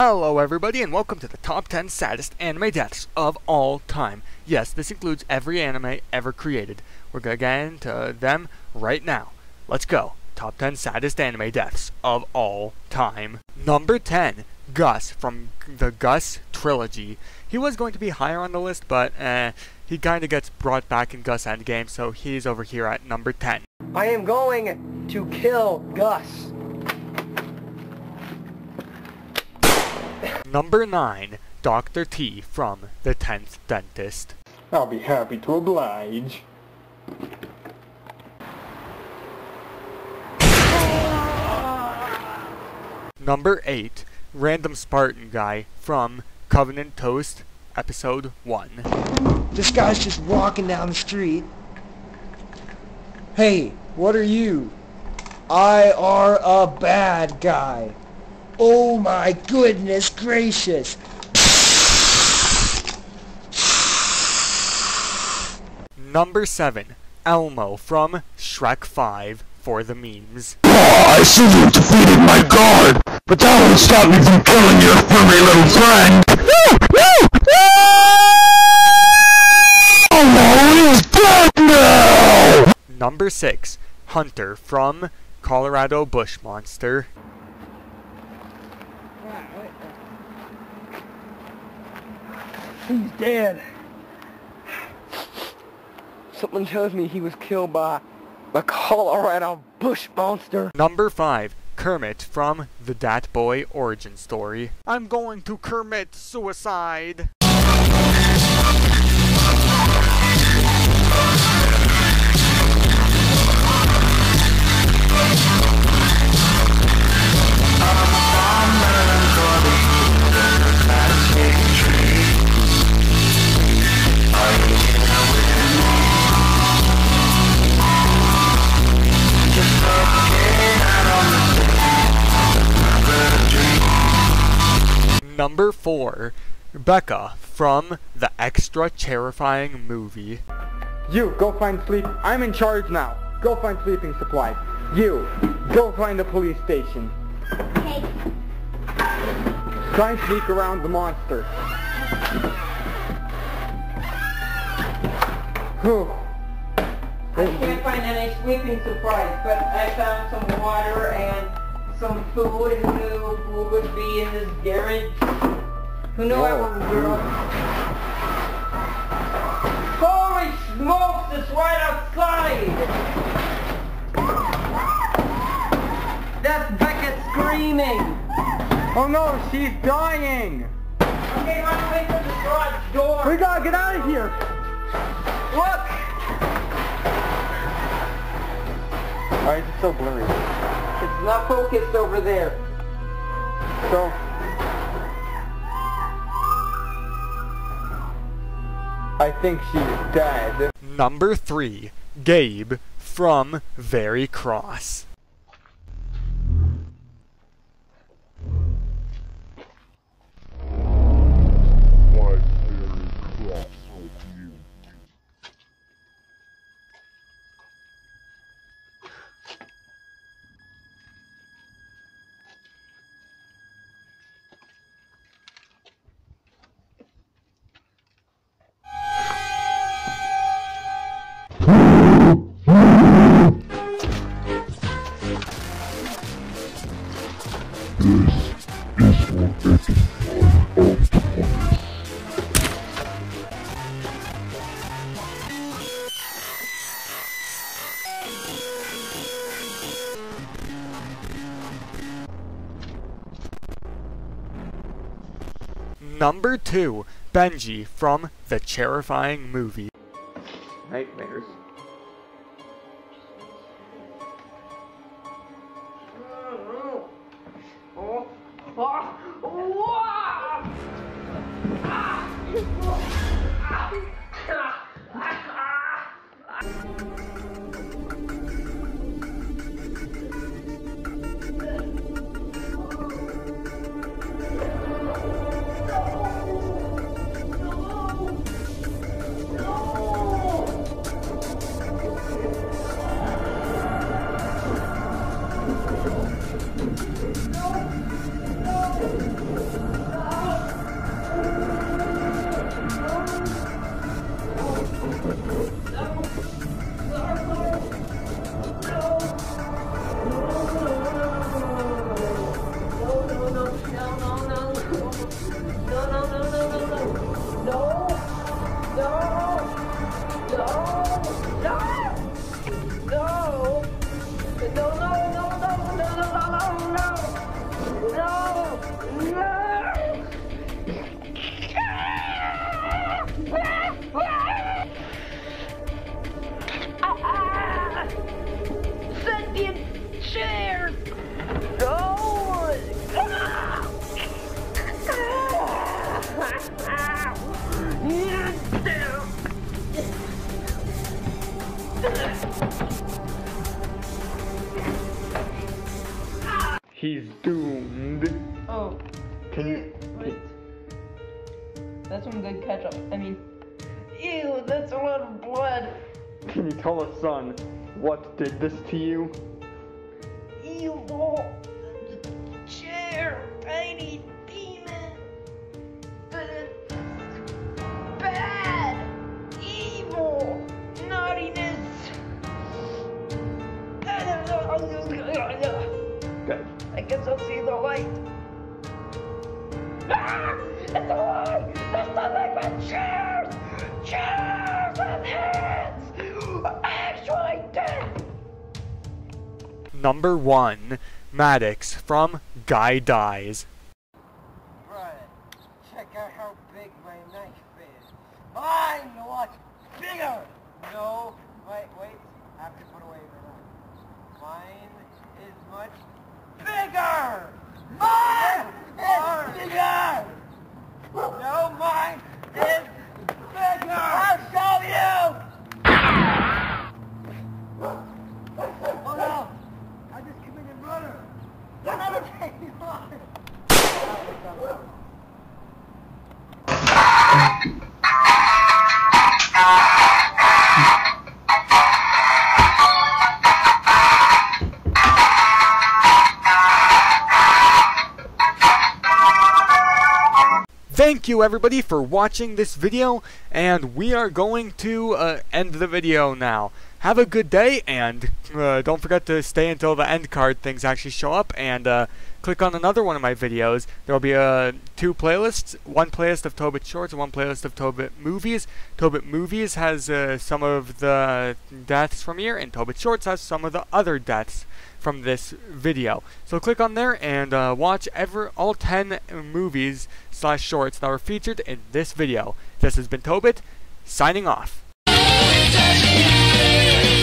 Hello everybody and welcome to the top 10 saddest anime deaths of all time. Yes, this includes every anime ever created. We're gonna get into them right now. Let's go. Top 10 saddest anime deaths of all time. Number 10, Gus from the Gus trilogy. He was going to be higher on the list, but eh, he kinda gets brought back in Gus Endgame, so he's over here at number 10. I am going to kill Gus. Number 9, Dr. T from The Tenth Dentist. I'll be happy to oblige. Number 8, Random Spartan Guy from Covenant Toast, Episode 1. This guy's just walking down the street. Hey, what are you? I are a bad guy. Oh my goodness gracious. Number 7, Elmo from Shrek 5 for the memes. Oh, I see you defeated my guard, but that won't stop me from killing your furry little friend! Elmo is dead now! Number 6, Hunter from Colorado Bush Monster. He's dead. Someone tells me he was killed by a Colorado bush monster. Number 5, Kermit from the Dat Boy origin story. I'm going to Kermit suicide. Number 4, Becca from the Extra Terrifying movie. You, go find sleep. I'm in charge now. Go find sleeping supplies. You, go find the police station. Okay. Try and sneak around the monster. Whew. I can't find any sleeping supplies, but I found some water and some food, and who would be in this garage? Who knew I Whoa. was girl? Holy smokes, it's right outside! That's Beckett screaming! Oh no, she's dying! Okay, away from the garage door! We gotta get out of here! Look! Why is it so blurry? It's not focused over there. So... I think she's dead. Number 3, Gabe from Very Cross. Number 2, Benji from the Terrifying movie. Nightmares. No! Can you... wait. That's some good ketchup. I mean, ew, that's a lot of blood. Can you tell us, son, what did this to you? Evil. Oh, chair. Tiny a lie! There's nothing but chairs! Chairs and heads! Actually dead! Number 1. Maddox from Guy Dies. Brother, check out how big my knife is. Mine was bigger! No, wait, wait. I have to put away the knife. Mine is much bigger! Mine is bigger! You everybody for watching this video, and we are going to uh, end the video now. Have a good day, and uh, don't forget to stay until the end card things actually show up, and uh, click on another one of my videos. There will be uh, two playlists, one playlist of Tobit Shorts and one playlist of Tobit Movies. Tobit Movies has uh, some of the deaths from here, and Tobit Shorts has some of the other deaths from this video. So click on there and uh, watch ever all 10 movies slash shorts that were featured in this video. This has been Tobit, signing off. Doesn't matter.